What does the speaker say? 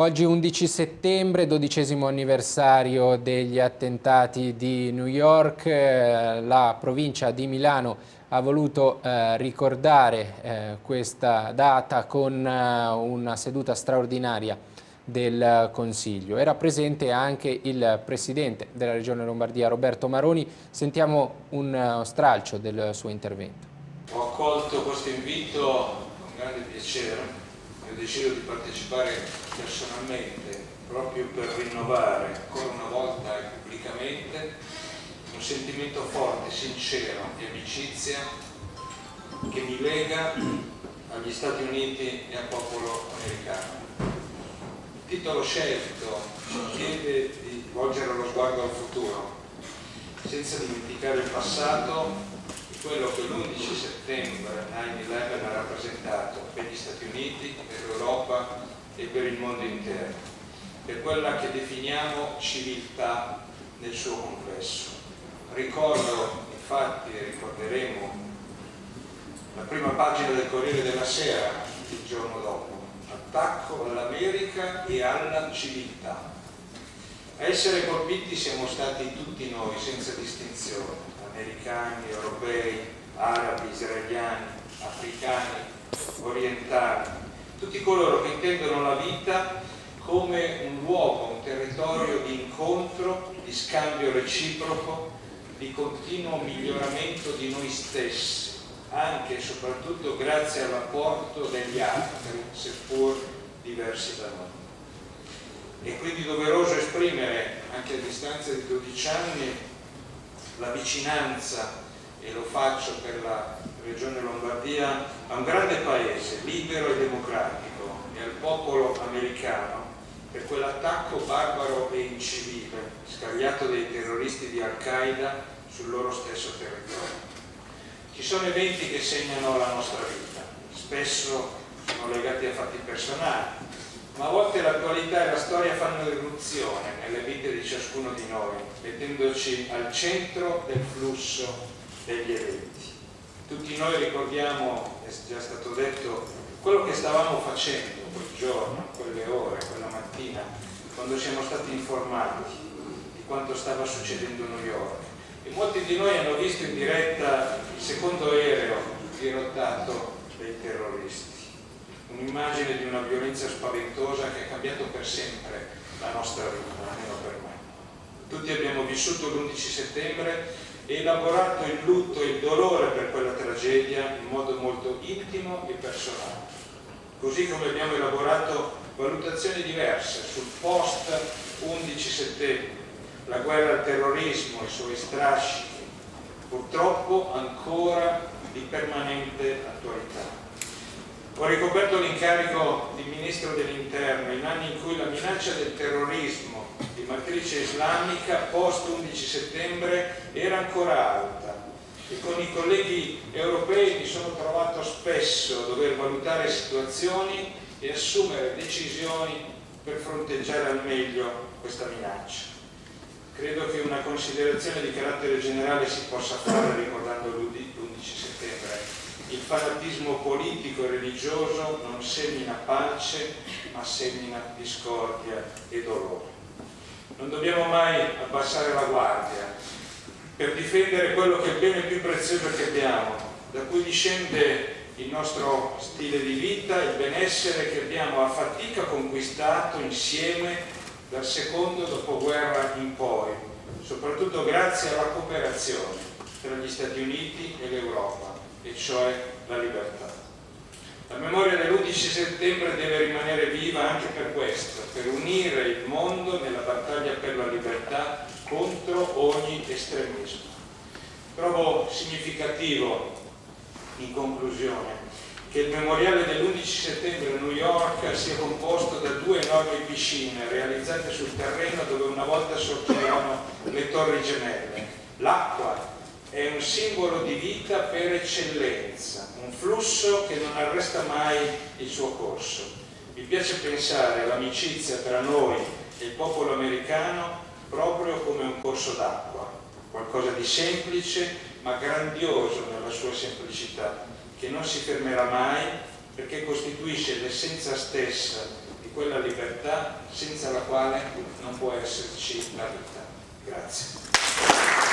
Oggi 11 settembre, dodicesimo anniversario degli attentati di New York, eh, la provincia di Milano ha voluto eh, ricordare eh, questa data con eh, una seduta straordinaria del Consiglio. Era presente anche il Presidente della Regione Lombardia, Roberto Maroni. Sentiamo un uh, stralcio del suo intervento. Ho accolto questo invito con grande piacere ho deciso di partecipare personalmente proprio per rinnovare ancora una volta e pubblicamente un sentimento forte, sincero di amicizia che mi lega agli Stati Uniti e al popolo americano. Il titolo scelto ci chiede di volgere lo sguardo al futuro, senza dimenticare il passato quello che l'11 settembre 9-11 ha rappresentato per gli Stati Uniti, per l'Europa e per il mondo intero, per quella che definiamo civiltà nel suo complesso. Ricordo, infatti, ricorderemo la prima pagina del Corriere della Sera il giorno dopo, attacco all'America e alla civiltà. A essere colpiti siamo stati tutti noi, senza distinzione, americani, europei, arabi, israeliani, africani, orientali, tutti coloro che intendono la vita come un luogo, un territorio di incontro, di scambio reciproco, di continuo miglioramento di noi stessi, anche e soprattutto grazie all'apporto degli altri, seppur diversi da noi. È quindi doveroso esprimere, anche a distanza di 12 anni, la vicinanza, e lo faccio per la Regione Lombardia, a un grande paese libero e democratico e al popolo americano per quell'attacco barbaro e incivile scagliato dai terroristi di Al-Qaeda sul loro stesso territorio. Ci sono eventi che segnano la nostra vita, spesso sono legati a fatti personali, ma a volte l'attualità e la storia fanno irruzione nelle vite di ciascuno di noi, mettendoci al centro del flusso degli eventi. Tutti noi ricordiamo, è già stato detto, quello che stavamo facendo quel giorno, quelle ore, quella mattina, quando siamo stati informati di quanto stava succedendo a New York. E molti di noi hanno visto in diretta il secondo aereo dirottato dai terroristi un'immagine di una violenza spaventosa che ha cambiato per sempre la nostra vita, almeno per me. Tutti abbiamo vissuto l'11 settembre e elaborato il lutto e il dolore per quella tragedia in modo molto intimo e personale. Così come abbiamo elaborato valutazioni diverse sul post 11 settembre, la guerra al terrorismo, i suoi strascichi, purtroppo ancora di permanente attualità. Ho ricoperto l'incarico di Ministro dell'Interno in anni in cui la minaccia del terrorismo di matrice islamica post 11 settembre era ancora alta e con i colleghi europei mi sono trovato spesso a dover valutare situazioni e assumere decisioni per fronteggiare al meglio questa minaccia. Credo che una considerazione di carattere generale si possa fare ricordando l'11 settembre il fanatismo politico e religioso non semina pace, ma semina discordia e dolore. Non dobbiamo mai abbassare la guardia per difendere quello che è il bene più prezioso che abbiamo, da cui discende il nostro stile di vita, il benessere che abbiamo a fatica conquistato insieme dal secondo dopoguerra in poi, soprattutto grazie alla cooperazione tra gli Stati Uniti e l'Europa e cioè la libertà. La memoria dell'11 settembre deve rimanere viva anche per questo, per unire il mondo nella battaglia per la libertà contro ogni estremismo. Trovo significativo, in conclusione, che il memoriale dell'11 settembre a New York sia composto da due enormi piscine realizzate sul terreno dove una volta sorgevano le torri gemelle. L'acqua è un simbolo di vita per eccellenza, un flusso che non arresta mai il suo corso. Mi piace pensare all'amicizia tra noi e il popolo americano proprio come un corso d'acqua, qualcosa di semplice ma grandioso nella sua semplicità, che non si fermerà mai perché costituisce l'essenza stessa di quella libertà senza la quale non può esserci la vita. Grazie.